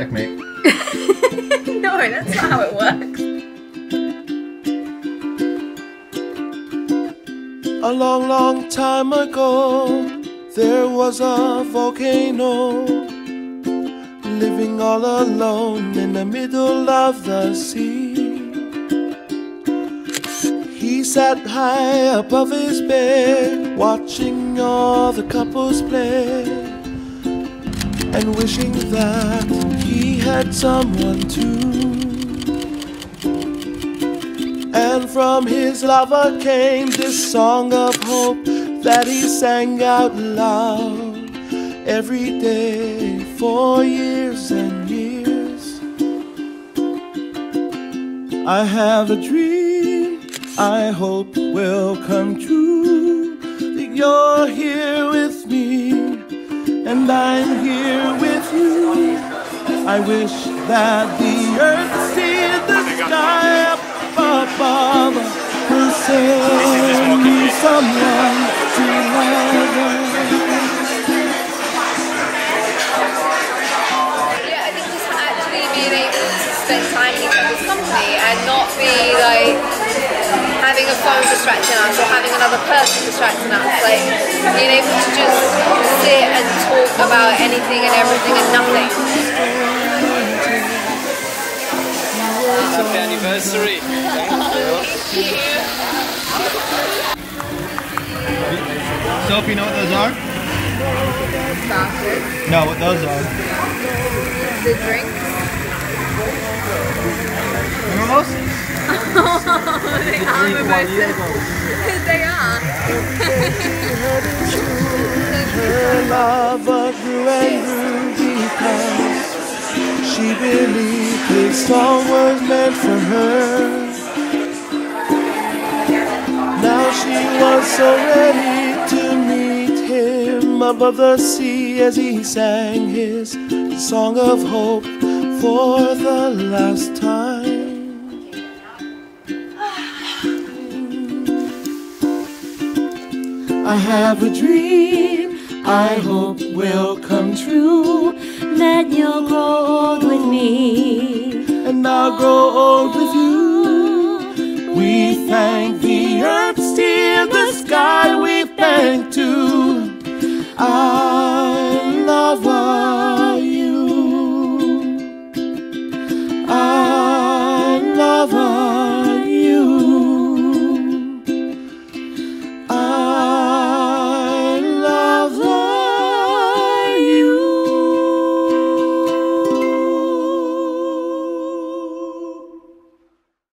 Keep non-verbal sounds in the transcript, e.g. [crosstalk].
Checkmate. [laughs] no, that's not how it works. A long, long time ago, there was a volcano living all alone in the middle of the sea. He sat high above his bed, watching all the couples play, and wishing that he had someone too. And from his lover came this song of hope that he sang out loud every day for years and years. I have a dream I hope will come true that you're here and I'm here with you. I wish that the earth see the sky up above will send me someone to love. Yeah, I think just actually being spend time in each other's company and not be like having a phone distracting us or having another person distracting us. Like being able to just sit and talk about anything and everything and nothing. Happy anniversary. Sophie, you know what those are? No, what those are. The drink. Are the most. they are. Her lover grew and grew because she believed his song was meant for her. Now she was so ready to meet him above the sea as he sang his song of hope for the last time. I have a dream I hope will come true that you'll grow old with me and I'll grow old with you. We thank the earth, steer the sky, we thank too. I